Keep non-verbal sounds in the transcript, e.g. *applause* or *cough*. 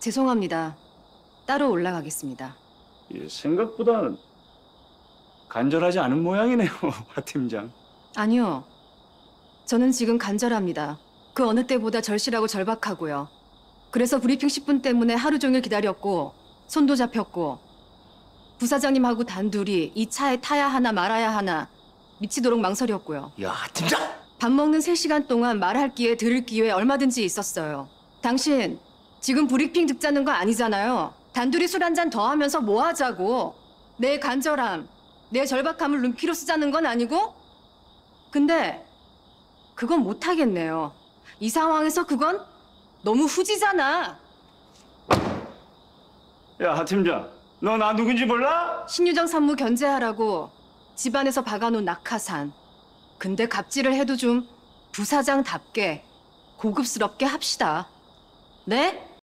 죄송합니다. 따로 올라가겠습니다. 예, 생각보다 간절하지 않은 모양이네요, *laughs* 하 팀장. 아니요. 저는 지금 간절합니다. 그 어느 때보다 절실하고 절박하고요. 그래서 브리핑 10분 때문에 하루 종일 기다렸고 손도 잡혔고 부사장님하고 단둘이 이 차에 타야 하나 말아야 하나 미치도록 망설였고요. 야, 팀장! 밥 먹는 3시간 동안 말할 기회 들을 기회 얼마든지 있었어요. 당신 지금 브리핑 듣자는 거 아니잖아요. 단둘이 술 한 잔 더 하면서 뭐 하자고. 내 간절함, 내 절박함을 눈피로 쓰자는 건 아니고? 근데 그건 못 하겠네요. 이 상황에서 그건 너무 후지잖아. 야, 하 팀장, 너 나 누군지 몰라? 신유정 산무 견제하라고 집안에서 박아놓은 낙하산. 근데 갑질을 해도 좀 부사장답게 고급스럽게 합시다. 네?